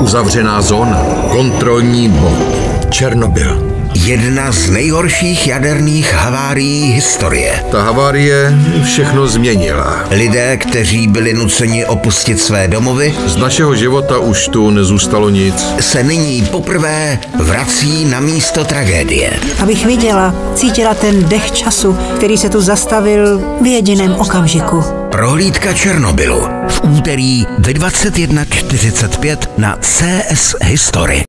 Uzavřená zóna. Kontrolní bod. Černobyl. Jedna z nejhorších jaderných havárií historie. Ta havárie všechno změnila. Lidé, kteří byli nuceni opustit své domovy, Z našeho života už tu nezůstalo nic. se nyní poprvé vrací na místo tragédie. Abych viděla, cítila ten dech času, který se tu zastavil v jediném okamžiku. Prohlídka Černobylu v úterý ve 21.45 na CS History.